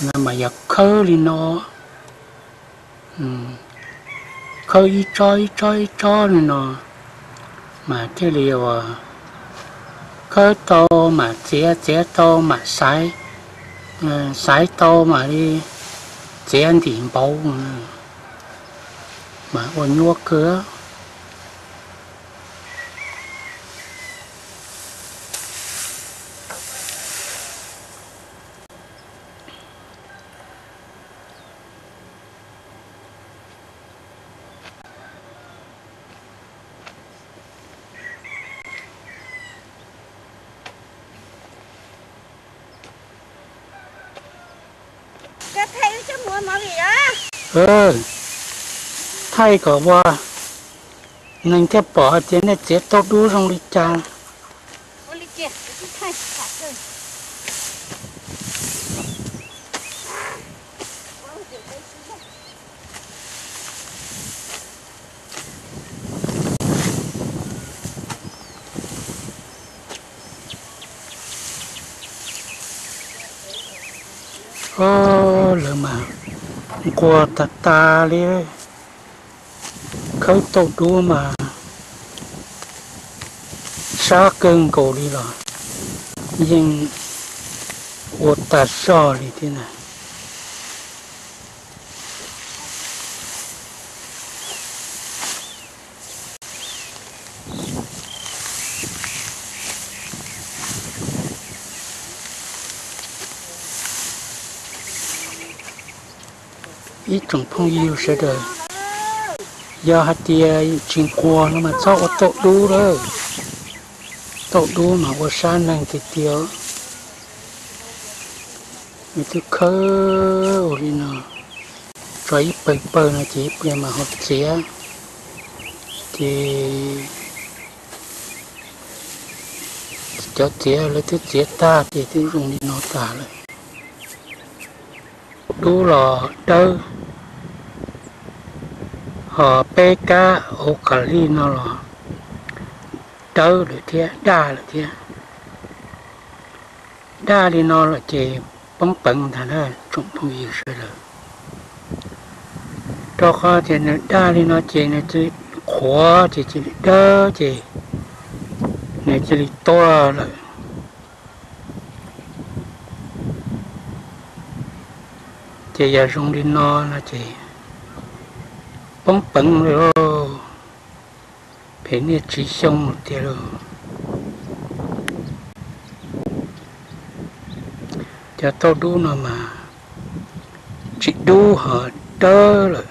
là mà giờ nó. Ừ. khơ y cho nó. Mà cái liều ờ, à khơ to mà chế chế to mà sái ờ, sái to mà đi chế ăn tiền bầu ừ. mà ôn nhuốc cửa Ừ. thay cho mua máu cả qua nên cái bỏ trên này chết tốt đủ trong lịch trang không đi lỡ những video hấp dẫn ô lỡ mà. Qua ta ta đi. Khâu tàu đua mà. Xa cơn cổ đi rồi. Nhưng ô ta so đi thế này. Ít chẳng phong yêu sẽ đời. Giờ hạt tia chuyện qua nó mà sao có tội đu đó tội đu mà có san năng thì tiêu mình cứ khơ đi nó. Cho ít bờ bờ nó chỉ bây mà học xía thì cho xía lấy thứ xía ta thì thứ dùng đi nó ta lại đu lò tơ. Họ bê cá ô cà ly nó lò. Tơ được thế đa được thế đa đi nó là chỉ bóng bẩn thà đó chúng không yêu sự rồi cho khó thì nó đa đi nó chỉ nó chỉ khó chỉ chỉ đỡ chỉ nó chỉ to rồi chị giờ rung đi nó là chị. Bóng bẩn rồi phải nên chỉ xong một tí rồi. Cho tôi đu nó mà. Chị đu họ đỡ rồi.